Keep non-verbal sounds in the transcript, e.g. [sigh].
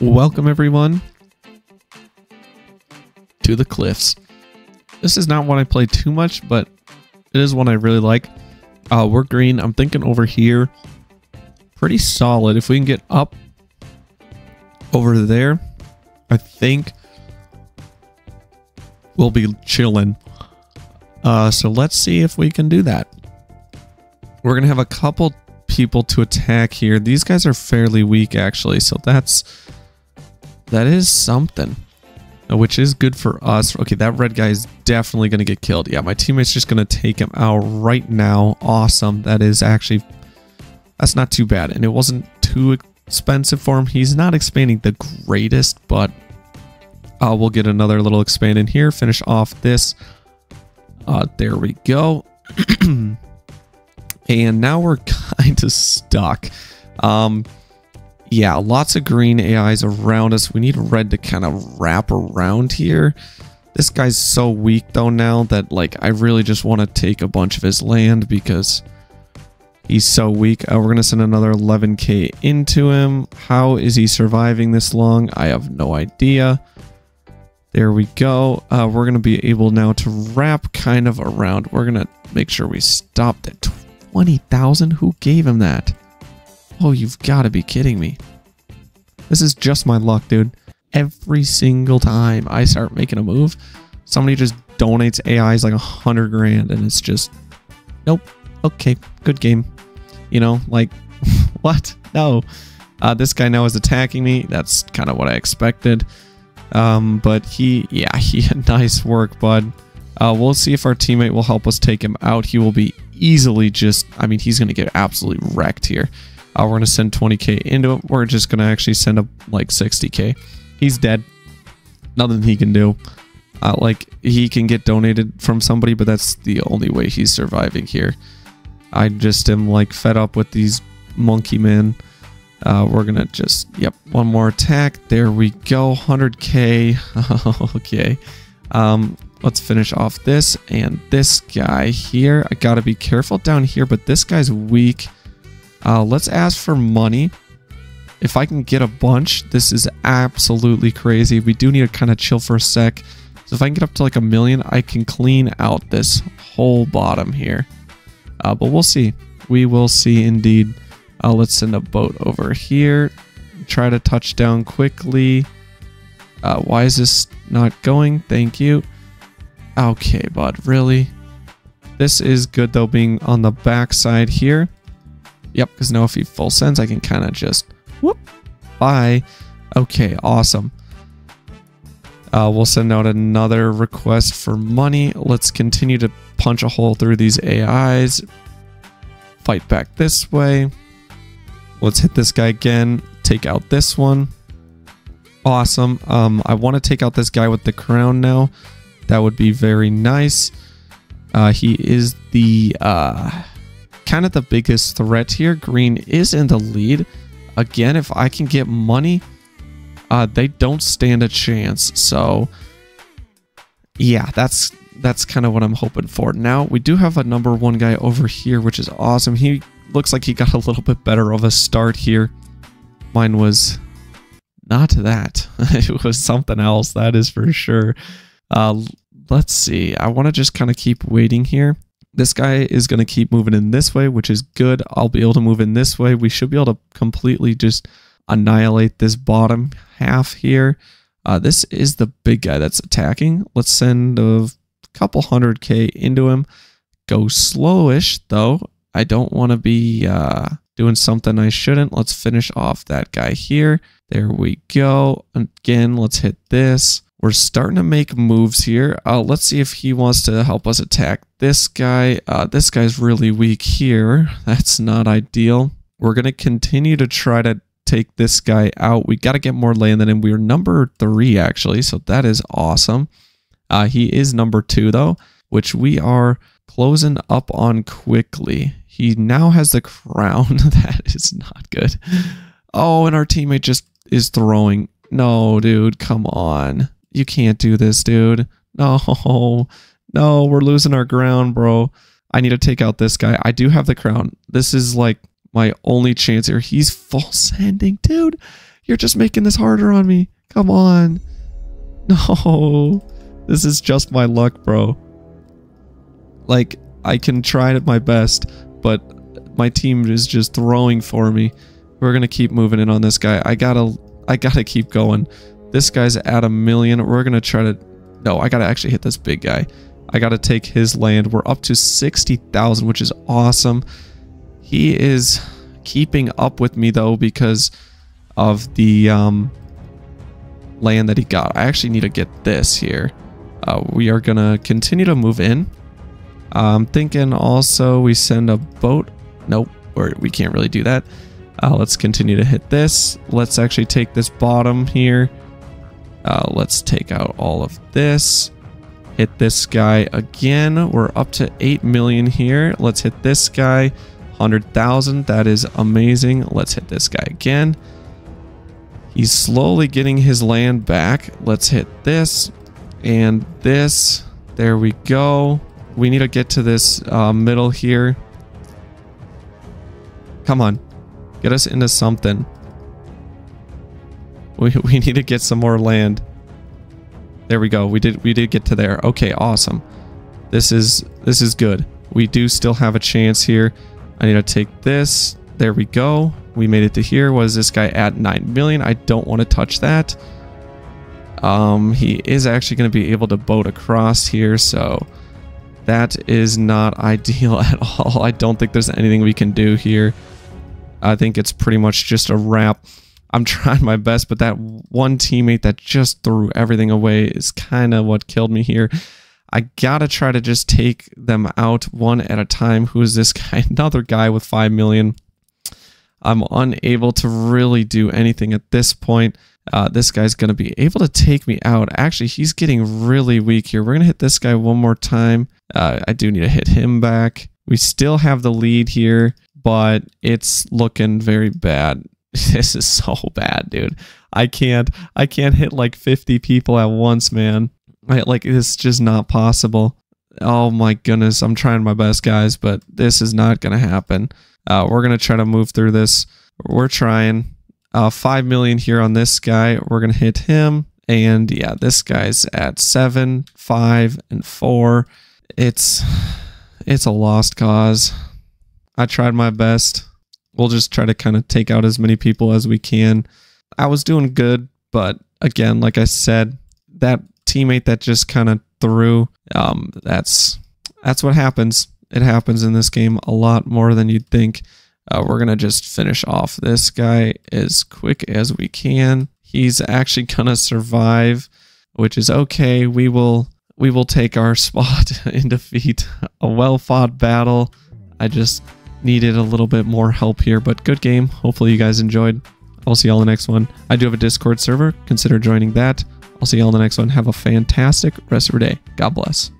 Welcome, everyone, to the Cliffs. This is not one I play too much, but it is one I really like. Uh, we're green. I'm thinking over here, pretty solid. If we can get up over there, I think we'll be chilling. Uh, so let's see if we can do that. We're going to have a couple people to attack here. These guys are fairly weak, actually, so that's... That is something. Uh, which is good for us. Okay, that red guy is definitely going to get killed. Yeah, my teammate's just going to take him out right now. Awesome. That is actually... That's not too bad. And it wasn't too expensive for him. He's not expanding the greatest, but uh, we'll get another little expand in here. Finish off this. Uh, there we go. [clears throat] and now we're [laughs] kind of stuck. Um, yeah, lots of green AIs around us. We need red to kind of wrap around here. This guy's so weak though now that like I really just want to take a bunch of his land because he's so weak. Uh, we're going to send another 11k into him. How is he surviving this long? I have no idea. There we go. Uh, we're going to be able now to wrap kind of around. We're going to make sure we stopped at 20,000. Who gave him that? Oh, you've got to be kidding me. This is just my luck, dude. Every single time I start making a move, somebody just donates AIs like a hundred grand and it's just, nope. Okay, good game. You know, like, [laughs] what? No. Uh, this guy now is attacking me. That's kind of what I expected. Um, but he, yeah, [laughs] he had nice work, bud. Uh, we'll see if our teammate will help us take him out. He will be easily just, I mean, he's going to get absolutely wrecked here. Uh, we're going to send 20k into it. We're just going to actually send up like 60k. He's dead. Nothing he can do. Uh, like, he can get donated from somebody, but that's the only way he's surviving here. I just am like fed up with these monkey men. Uh, we're gonna just, yep, one more attack. There we go, 100k. [laughs] okay. Um, let's finish off this and this guy here. I gotta be careful down here, but this guy's weak. Uh, let's ask for money. If I can get a bunch, this is absolutely crazy. We do need to kind of chill for a sec. So if I can get up to like a million, I can clean out this whole bottom here. Uh, but we'll see. We will see indeed. Uh, let's send a boat over here. Try to touch down quickly. Uh, why is this not going? Thank you. Okay, bud, really? This is good though being on the back side here. Yep, because now if he full sends, I can kind of just whoop, bye. Okay, awesome. Uh, we'll send out another request for money. Let's continue to punch a hole through these AIs. Fight back this way. Let's hit this guy again. Take out this one. Awesome. Um, I want to take out this guy with the crown now. That would be very nice. Uh, he is the uh, kind of the biggest threat here. Green is in the lead. Again, if I can get money, uh, they don't stand a chance. So, yeah, that's that's kind of what I'm hoping for. Now, we do have a number one guy over here, which is awesome. He looks like he got a little bit better of a start here. Mine was not that. [laughs] it was something else, that is for sure. Uh, let's see. I want to just kind of keep waiting here. This guy is going to keep moving in this way, which is good. I'll be able to move in this way. We should be able to completely just annihilate this bottom half here. Uh, this is the big guy that's attacking. Let's send a couple hundred K into him. Go slowish, though. I don't want to be uh, doing something I shouldn't. Let's finish off that guy here. There we go. Again, let's hit this. We're starting to make moves here. Uh, let's see if he wants to help us attack this guy. Uh, this guy's really weak here. [laughs] That's not ideal. We're going to continue to try to take this guy out. We got to get more land than him. We're number three, actually, so that is awesome. Uh, he is number two, though, which we are closing up on quickly. He now has the crown. [laughs] that is not good. Oh, and our teammate just is throwing. No, dude, come on. You can't do this, dude. No, no, we're losing our ground, bro. I need to take out this guy. I do have the crown. This is like my only chance here. He's full sending, dude. You're just making this harder on me. Come on. No. This is just my luck, bro. Like, I can try it at my best, but my team is just throwing for me. We're gonna keep moving in on this guy. I gotta, I gotta keep going. This guy's at a million. We're gonna try to, no, I gotta actually hit this big guy. I gotta take his land. We're up to 60,000, which is awesome. He is keeping up with me though because of the um, land that he got. I actually need to get this here. Uh, we are gonna continue to move in. I'm thinking also we send a boat. Nope, or we can't really do that. Uh, let's continue to hit this. Let's actually take this bottom here. Uh, let's take out all of this. Hit this guy again. We're up to 8 million here. Let's hit this guy. 100,000. That is amazing. Let's hit this guy again. He's slowly getting his land back. Let's hit this and this. There we go. We need to get to this uh, middle here. Come on. Get us into something. We, [laughs] we need to get some more land. There we go. We did we did get to there. Okay, awesome. This is this is good. We do still have a chance here. I need to take this. There we go. We made it to here. Was this guy at 9 million? I don't want to touch that. Um, he is actually going to be able to boat across here, so that is not [laughs] ideal at all. I don't think there's anything we can do here. I think it's pretty much just a wrap. I'm [laughs] trying my best, but that one teammate that just threw everything away is kind of what killed me here. I gotta try to just take them out one at a time. Who is this [laughs] guy? Another guy with 5 million. I'm unable to really do anything at this point. Uh, this guy's to be able to take me out. Actually, he's getting really weak here. We're to hit this guy one more time. Uh, I do need to hit him back. We still have the lead here, but it's looking very bad. [laughs] This is so bad, dude. I can't, I can't hit like 50 people at once, man. I, like, it's just not possible. Oh my goodness. I'm trying my best, guys, but this is not to happen. Uh, we're to try to move through this. We're trying. Uh, 5 million here on this guy. We're to hit him. And yeah, this guy's at 7, 5, and 4. It's it's a lost cause. I tried my best. We'll just try to kind of take out as many people as we can. I was doing good, but again, like I said, that teammate that just kind of threw, um, that's that's what happens. It happens in this game a lot more than you'd think. Uh, we're going to just finish off this guy as quick as we can. He's actually to survive, which is okay. We will we will take our [laughs] spot in defeat. A well-fought battle. I just needed a little bit more help here, but good game. Hopefully you guys enjoyed. I'll see y'all in the next one. I do have a Discord server. Consider joining that. I'll see y'all in the next one. Have a fantastic rest of your day. God bless.